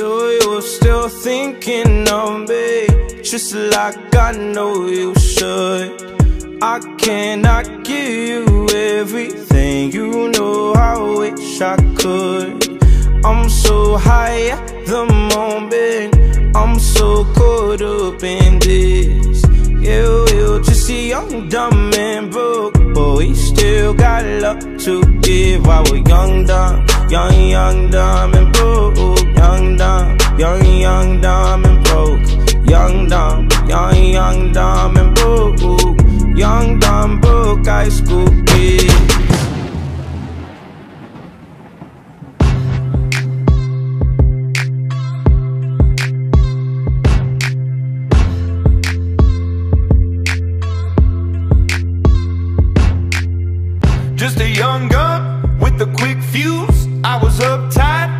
you're still thinking of me Just like I know you should. I cannot give you everything You know I wish I could. I'm so high at the moment I'm so caught up in this. Yeah, we're just a young, dumb and broke But we still got love to give. While we're young, dumb, young, young, dumb young, dumb and broke Young, dumb, broke high school kid Just a young gun with a quick fuse. I was uptight,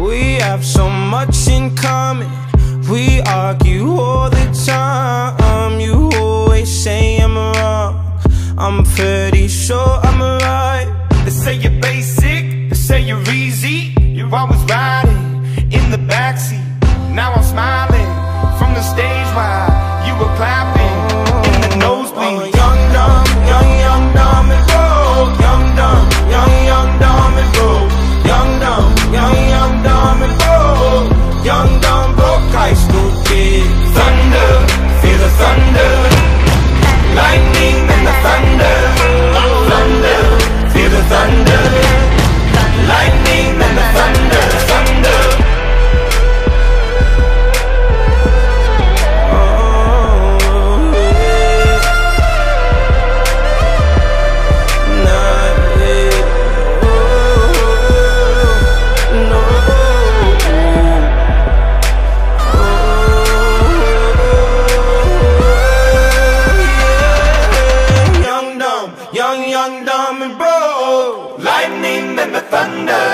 We have so much in common. We argue all the time. You always say I'm wrong. I'm pretty sure I'm right. They say you're basic, they say you're easy. You're always riding in the backseat. Now I'm smiling from the stage while you were clapping the thunder.